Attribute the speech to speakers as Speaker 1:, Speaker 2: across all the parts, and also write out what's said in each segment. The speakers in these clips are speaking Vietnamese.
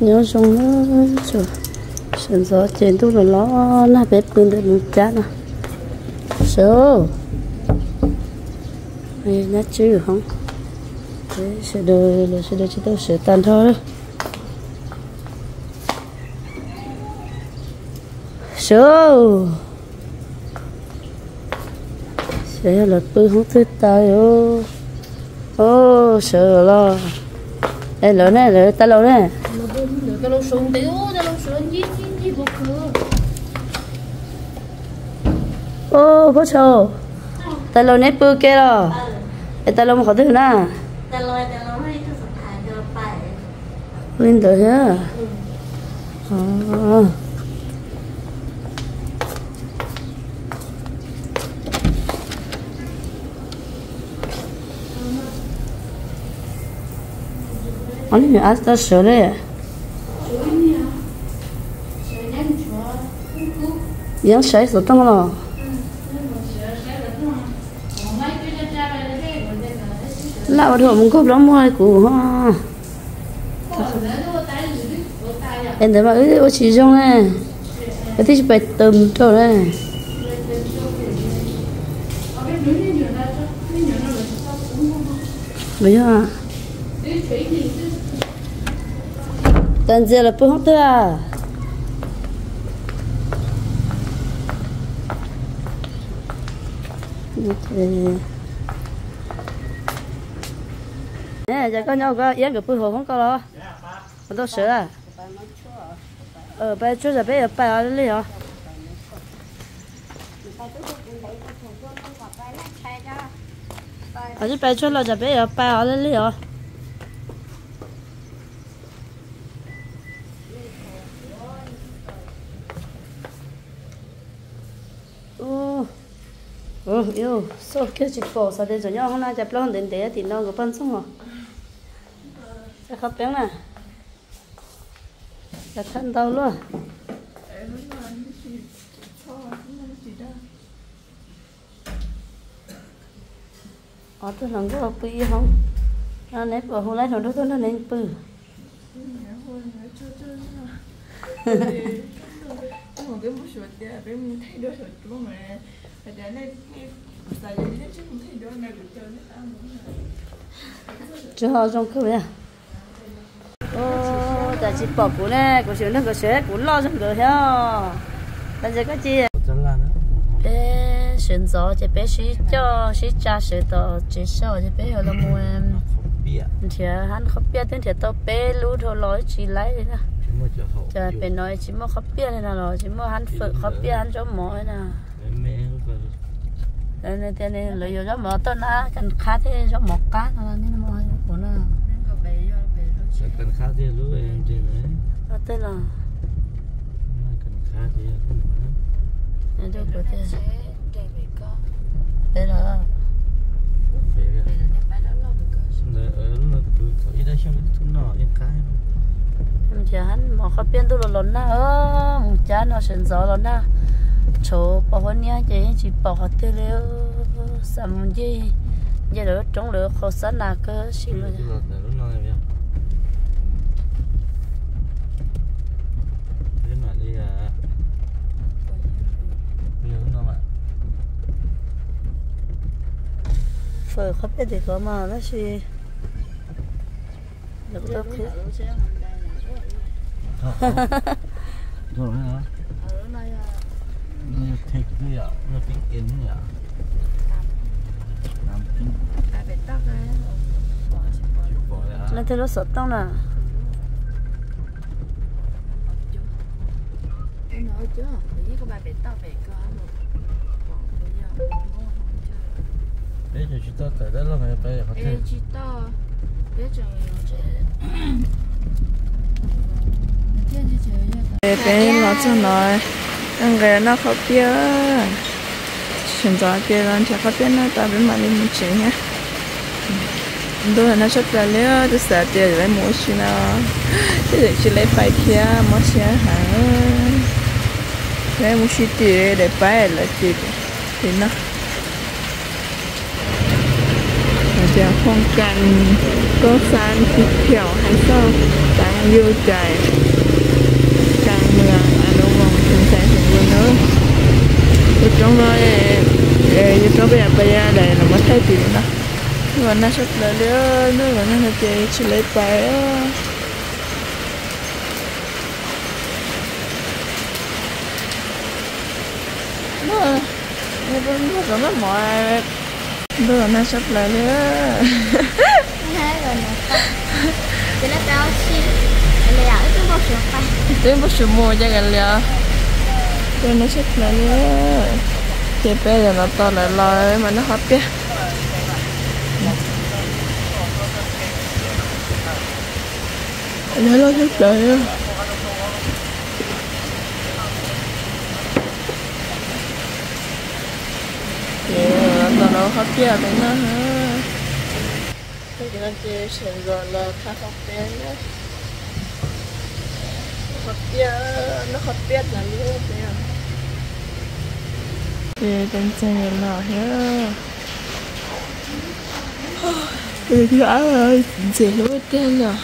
Speaker 1: nhớ xong nó rồi sân gió trên tu là nó nó bếp bên được một chát à? số này nó chứ không? Thế sẽ đưa là sẽ đưa chỉ tôi sẽ tan thôi. Số sẽ là tôi không thứ tay, ô. Ô sợ lo đây lỡ nè, lỡ ta
Speaker 2: lỡ nè jalur sundio jalur sunji jinji boku
Speaker 1: ô có sầu tại lâu nét bơ kia rồi tại tại lâu mà khó thứ
Speaker 2: na tại lâu tại lâu hay thứ sập thả cho phải
Speaker 1: lên tới hả? Ờ. Anh nhớ ăn tao sửa đấy? À? Yang sai số trong rồi lão thôi mình có lắm mua cũ ha em thấy mà ứ ô chỉ trong này cái tí phải tầm chỗ này bây giờ à tận là bữa hôm tới à nè, giờ con nhau có yến cái bữa hồ không có lo? Còn đâu sửa à? Ờ bây giờ giờ bây giờ bây giờ đi hả? Ở đây bây giờ là giờ bây giờ bây giờ đi hả ô ô yêu số kia chỉ bỏ sao đây rồi nhau hôm nay chụp lo đến đấy thì nó có phân xong rồi sẽ khóc tiếng nè sẽ thân đau luôn ở tôi làm cái bự không nó nếp vào hôm nay nó đốt nó nên bự
Speaker 3: cái một số tiền bên thay đổi số mà tại vì nó chứ không thay đổi này được cho nó ăn
Speaker 1: cho trong cái này ô tại chị bỏ củ này củ sữa nó củ sữa củ lo trong cửa theo bây giờ cái gì bé sườn gió chị bé xí cho xí cha sữa tờ chị sợ chị bé ở là mua em. Thì hắn không biết đến thì tao bé lú thôi nói chị lấy đi nè chờ bé nói chỉ mua không biết này nào chỉ mua hắn phượt không biết hắn cho mỏi nè nên thế này lấy vô cho mở tôi na cần khá thế cho một cá nó là nên mua của nó
Speaker 4: cần khá thế lúc em thì đấy
Speaker 1: nó tên là
Speaker 4: cần khá thế không
Speaker 1: nó cho của thế đây là
Speaker 4: về mà ở nó cái
Speaker 1: không biết tôi là lớn na, ơ một cha nó sền gió lớn na chỗ bỏ hơn nha chị. Chỉ bỏ hết thế liệu sắm gì? Giờ đó trong lửa khó sát là cơ
Speaker 4: lúc nào mà?
Speaker 1: Phở không biết thì có mà nó chỉ được tốt chứ.
Speaker 4: rồi hả nó thích cái ạ nó tính yên nhỉ làm tính bỏ ra
Speaker 1: nó thấy nó sốt tông nè
Speaker 2: nói chưa ý có bài bể tao bể cơ một bây giờ
Speaker 4: giờ chúng ta tới đó là ngày bây giờ có thể
Speaker 2: chị to biết chừng chị chị nha
Speaker 3: bé nó cho ăn cái nó khó biết chuyển gió biết nó chả khó biết nó ta biết mà lên một chuyện nhá đôi là nó rất là léo tôi sợ tiền lấy mua xí nó thế để chỉ lấy phải kia mua xí hả lấy mua xí tiền để phải là tiền thì nó giờ phong cảnh có san, thịt kiểu hay sao? Đang yêu trời càng mưa anh đâu vòng thường sáng thường luôn nữa tôi trong đó tôi trong bây giờ bây giờ đây là mất thay tiền đó. Và nó sắp lại nữa nữa là nó chơi chỉ lấy bài á nó nó nó nó mỏi đó nó sắp lại nữa
Speaker 5: hai rồi nè. Thì nó cao xí là ở cái bao nhiêu phải
Speaker 3: tôi bắt số mua cho gần liền tôi nó chết lại nữa thì bây giờ nó to lại lời mà nó hấp kia. Nó lo sắp lại á. Yeah, nó nó hấp kia đấy nó hả cái cái chơi sườn rồi là khá hấp kia nhé hấp kia nó hấp kia là luôn đấy à. Thì đang chơi là nhá. Thì thì ai ơi chỉ lối tên là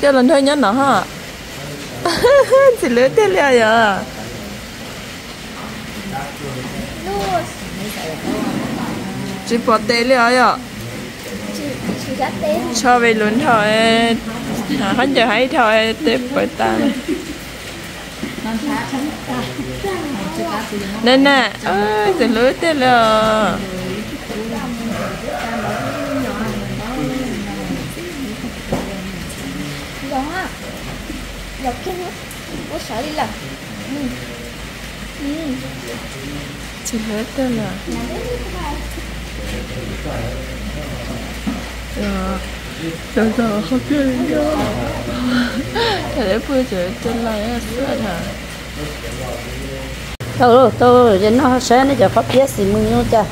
Speaker 3: cho lần thôi nhớ nó hả? Chỉ lối tên là giờ chỉ bỏ tên là giờ
Speaker 5: chỉ chỉ
Speaker 3: cho về luôn thôi. À hắn giờ hay thôi. Tiếp bởi ta. Nên nè. Ơi từ lưới tên là
Speaker 5: dọc cái nước có sợ đi làm
Speaker 3: chỉ hết tên là 야, 여기서 학교인가? 대포 절절라
Speaker 1: 했어라. tao tôi, giờ nó sáng nó giờ pháp biết gì mừng nó cha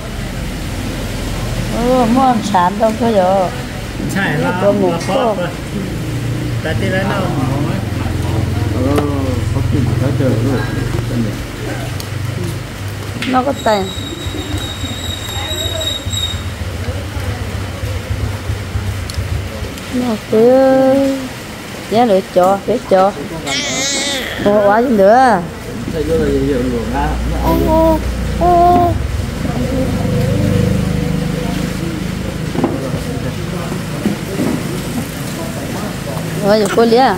Speaker 1: ô mua sản đâu có giờ
Speaker 6: chạy là có một cô tại thì lấy nào ô phát triển
Speaker 1: nó có tiền nó cứ nhé lựa cho để cho. Ô quá chứ nữa?
Speaker 6: Ô ô
Speaker 1: ô ô rồi cô lia à?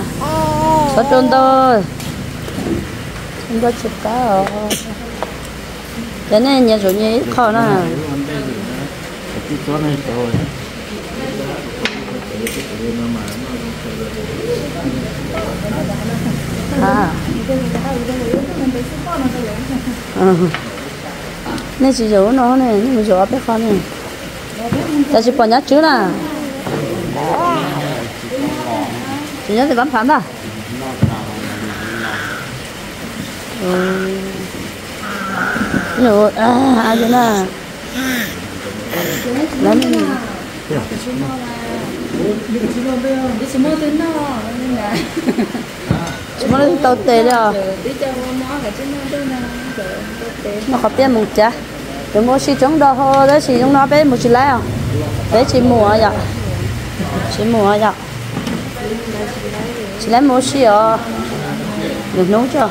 Speaker 1: có trôn tôi. Không có chụp cá rồi cái này nhà rồi nhà ít khó nữa
Speaker 6: cái số này rồi
Speaker 1: nên chỉ dấu nó này nhưng mà dấu bé con này ta chỉ bỏ nhát chứ là chỉ nhát thì bắn phán ừ. à ừ. rồi à à thế nào lắm chúng nó tàu tê đó. Nó có biết một chả. Chúng nó chỉ trong đó thôi đó chỉ trong đó bé một chỉ lấy à bé chỉ mua vậy. Chỉ mua vậy. Chỉ lấy một xí à? Được nấu chưa?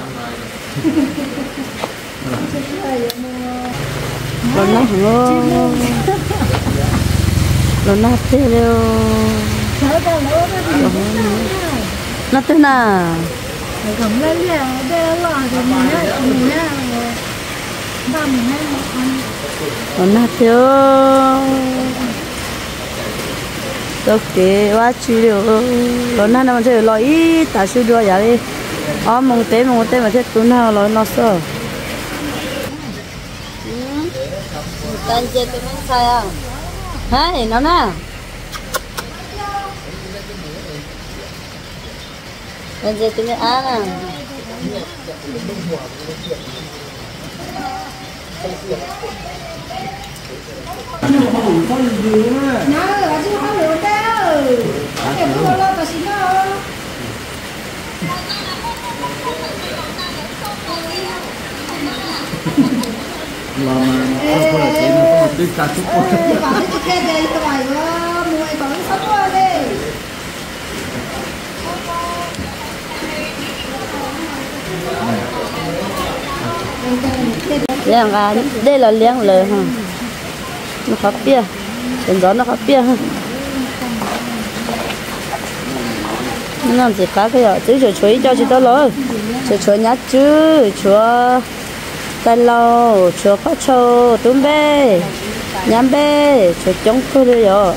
Speaker 1: Rồi nó hả nó nó thế đâu nó thế nào?
Speaker 5: Cầm lên liền đây là thì mình á mình á ba mình á
Speaker 1: rồi nó thế tôi kể quá chi điều nó nó nó chơi lo ít ta chơi đua vậy đi. Ó mong té mong té mà thế tụi nó lo nó sợ. Tan chơi tụi nó sao nó nè tan chơi tụi nó à?
Speaker 5: Nó là chứ không được đâu cái bữa lo tao xin nó
Speaker 6: là mà Đừng cả chút quá Bạn chút kê
Speaker 5: đây các bạn có mùi bóng sắp qua đây
Speaker 1: Liang và đây là liang lời ha Nó khá bia. Đến gió nó khá bia ha Nó làm gì cá cái ạ? Chứ chuối cho chị ta lỡ Chuối nhát chứ Chuối tay lâu chuối khó châu túm bê nhám bê chuối chống cơ rồi rồi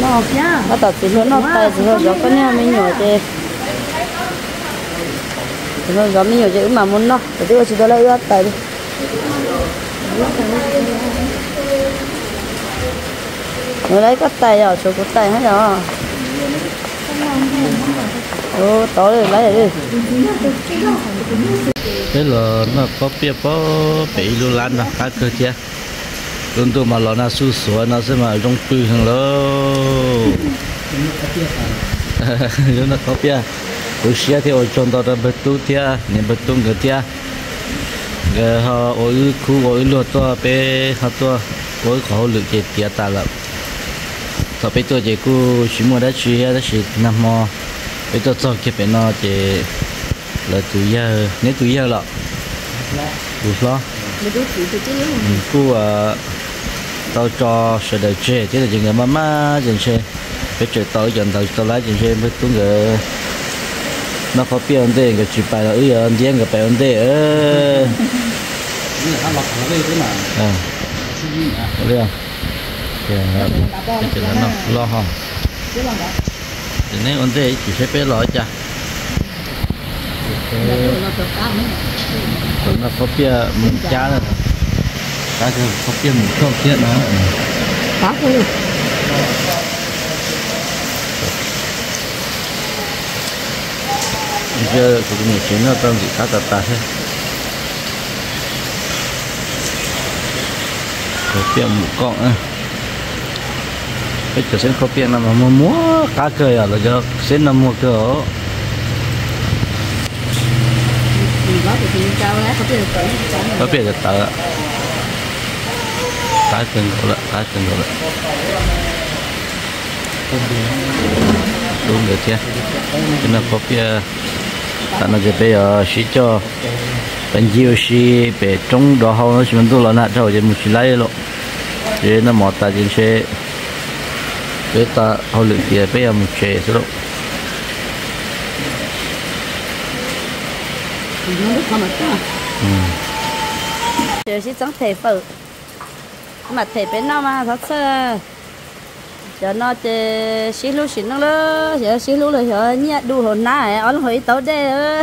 Speaker 1: nó nó tập thì nó tay thì nó gió có nhà mình nhỏ chứ. Nó gió mình nhỏ chứ mà muốn nó. Thì tôi chỉ tôi lấy ướt tay đi. Nó lấy cái tay rồi chỗ cái tay hết rồi ừ, tối rồi lấy đi.
Speaker 4: Thế là nó có bia có bị luôn lan đó à? cá cơ chia luôn tôi mà lo nó su sủa nó sẽ mà rong tư hàng lô. Lúc nó có bia tôi xia thì ở trong đó là bê tu tia nên bê tu người tia cái họ ở khu ở lúa to bé họ to ở khó lực cái tia ta là thọ bé tôi chỉ cô chỉ mua đã chỉ đã chỉ năm mò bé tôi cho cái bé nó chỉ là tụi giờ nếu tụi giờ là tụi lo cô à tao cho sự đời trẻ chứ là chuyện người mama chuyện xe. Cái chuyện tao dần tao tao lái chuyện xe mới tuấn người nó có biết vấn đề cái chuyện bài là ư anh điên cái bài vấn đề ơ à. Được chuyện nó lo không thì nếu vấn đề chỉ sẽ biết lo chả nó có biết mình cha rồi cá thì có biết mình không biết nữa
Speaker 1: cá thôi
Speaker 4: giờ cũng nhiều chuyện nó trong gì cá tạt tạt thế. Có biết một con à cái chỗ xin copy là mà mua cá cười ở là cho xin là mua cửa có biết được tờ cá cưng rồi đó cá cưng rồi đó đúng được chưa cho nên copy ta nó cái bây xí cho bên dưới xí bên trong đó hầu nó chỉ mình tu là nát rồi chỉ một xí lấy lộ chỉ nó mỏ ta chỉ sẽ bây ta hậu lực kia bé em chế số đâu
Speaker 1: chế chỉ chẳng thể phở. Mà thể bên nào mà thật sự. Giờ nó chế xí lú xí nó lơ giờ xí lú rồi giờ nhẹ đủ hồn nãy, ăn hồi tấu đê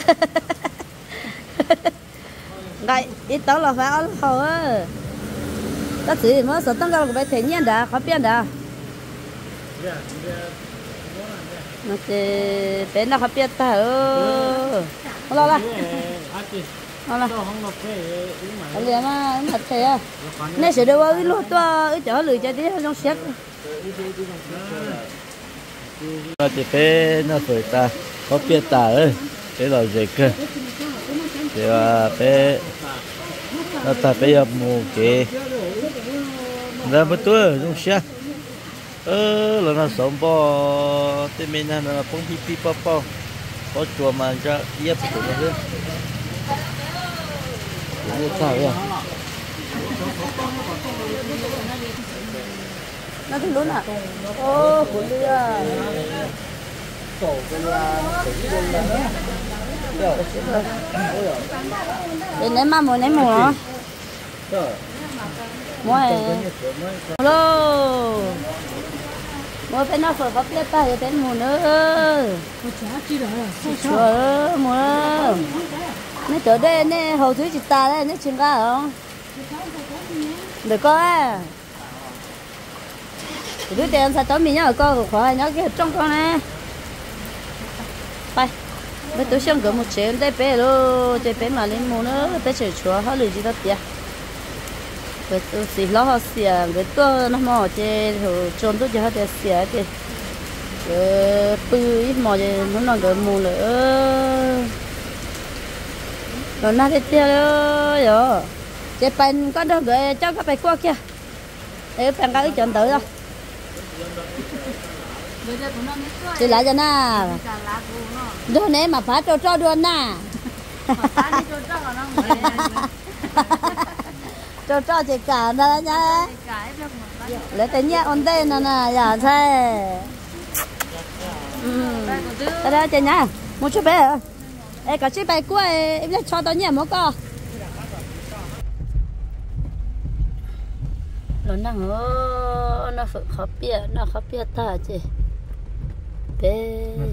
Speaker 1: đây ít tấu là phải ăn hồi đó chỉ mới sợ tăng cao của bé thế nhiên đã khó biết đã nó chỉ bên nó khó biết ta ơ lo la lo la anh liền mà em thật thế à? Nay sẽ đâu cái lúa to à, cái chỗ lười cho tí trong xét
Speaker 4: nó chỉ bé nó phải ta. Có biết ta ơi. Thế là gì cơ. Thì là bé nó ta bé nhập mù kì ra bắt tuổi trong xe ơ là nó sống bò thì mình là nó phong pi pi bò bò có chùa mà ra yếp tụi nó nữa như sao vậy
Speaker 1: nó thì luôn à ô của đi à để ném mà mua ném mua mua Hello mua bên nó phải có biết tay bên mua nữa trời mua nó chỗ đây nè, hầu thứ chị ta đây, nó chừng ra không? Được có à đứa tiền sao tối mình nhớ con khỏi nhớ cái trong con nè bay. Bây tôi xem có một chuyện đây bé luôn đây bé mà lên mua nữa bé chơi chúa họ lười gì đó tiệt bây tôi xì lo họ xì bây tôi nó mò chơi rồi trốn tôi cho họ để xì thì cái bự ít mò chơi nó nói cái mua nữa rồi nó thì tiêu rồi chơi bánh có đâu gửi cho các bạn qua kia. Để bạn cái chuyện tự rồi thì lại cho na rồi nè mà phá cho cho đuôn na cho cho chị cả đó nha lấy tên nhẹ ổn định nè nè dạ thế. Ừ. Đây đây chị nhá. Một chút bé ê cả chị bé quay em lấy cho tao nhẹ một co. Nó năng ơ nó phải khó bia nó khó bia ta chị. Bé
Speaker 4: nó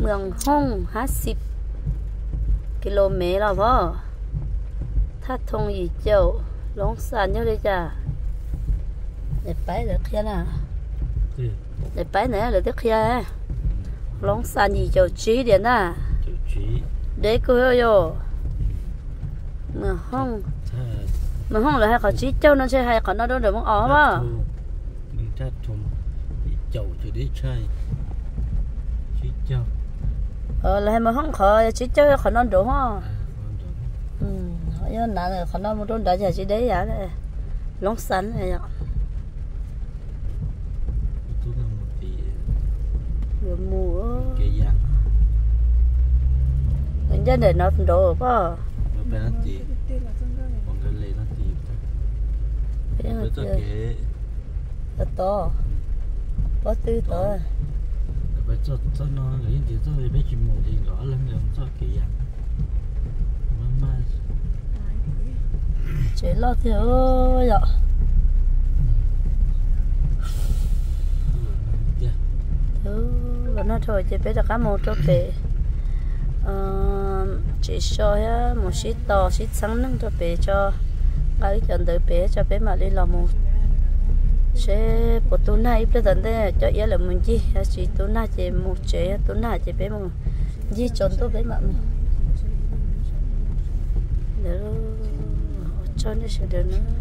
Speaker 4: khăn nhảy từ á
Speaker 1: มืองห้องห้าสิบกิโลเมตรแล้วพ่อถ้าทงอีเจ้าลงสันเยอะเลยจ้ะเดี๋ยวไปเดี๋ยวเคลียร์นะ
Speaker 4: từ
Speaker 1: เดี๋ยวไปไหนเดี๋ยวเคลียร์ลงสันอีเจ้าจีเดี๋ยวนะ
Speaker 4: chủ trí
Speaker 1: เด็กก็โยเมืองห้อง
Speaker 4: tha
Speaker 1: เมืองห้องเลยให้เขาจีเจ้านั่นใช่ให้เขานั่นโดนเดี๋ยวมึงอ๋อป่ะ
Speaker 4: thu mình cha thùng bị chậu cho đế chai chí chậu
Speaker 1: เออแล้วให้เมืองห้องเขาจีเจ้าเขานั่นโดนฮะ
Speaker 4: à con đó
Speaker 1: อืมเขาย้อนนั่นเลยเขานั่นมึงโดนได้จะจีไ ờ là mà không khó chỉ chơi khó non đủ ha ừ nhớ nãy này
Speaker 4: khó non một đôi
Speaker 1: đã chỉ đấy vậy đấy lóng sắn này ạ.
Speaker 4: Rồi mua
Speaker 1: nhân dân để à.
Speaker 4: nó đồ có Hãy subscribe cho kênh Ghiền
Speaker 1: Mì
Speaker 4: Gõ Để không
Speaker 1: bỏ lỡ những video hấp
Speaker 4: bây giờ cho nó lấy thì tôi bây giờ một thì gõ lên rồi cho kỳ giang mà mà
Speaker 1: chỉ lo thì ơi
Speaker 4: ạ.
Speaker 1: Ừ và nó thôi chỉ bây giờ cá một cho bể ờ, chỉ cho á một xí to xí sáng nâng cho bể cho. Cái chân tới bể cho bể mà đi làm một sẽ bộ tu na ít lên đây cho ý là mình gì chỉ tu na chỉ một chế tu na chỉ bé một gì chọn tu bé mà nữa, để cho nó sẽ được nữa.